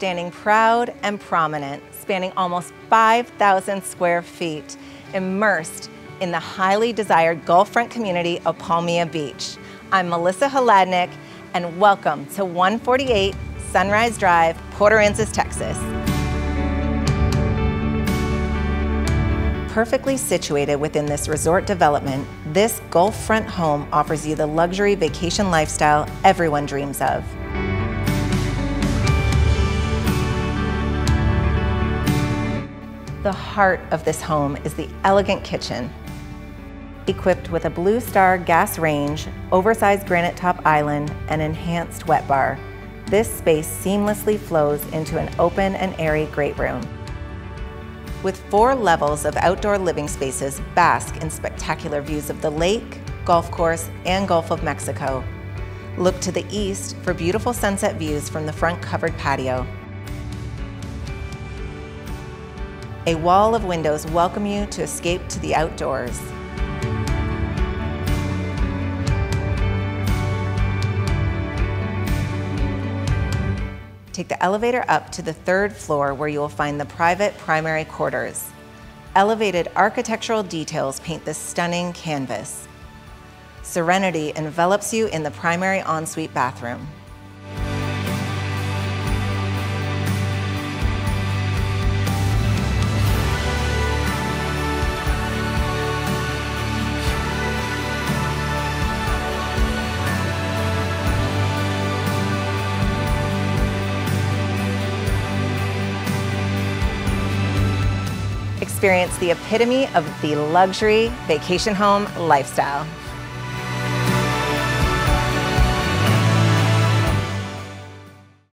standing proud and prominent, spanning almost 5,000 square feet, immersed in the highly desired Gulfront community of Palmilla Beach. I'm Melissa Hladnik, and welcome to 148 Sunrise Drive, Port Aransas, Texas. Perfectly situated within this resort development, this Gulfront home offers you the luxury vacation lifestyle everyone dreams of. The heart of this home is the elegant kitchen. Equipped with a Blue Star gas range, oversized granite top island, and enhanced wet bar, this space seamlessly flows into an open and airy great room. With four levels of outdoor living spaces bask in spectacular views of the lake, golf course, and Gulf of Mexico. Look to the east for beautiful sunset views from the front covered patio. A wall of windows welcome you to escape to the outdoors. Take the elevator up to the third floor where you will find the private primary quarters. Elevated architectural details paint this stunning canvas. Serenity envelops you in the primary ensuite bathroom. Experience the epitome of the luxury vacation home lifestyle.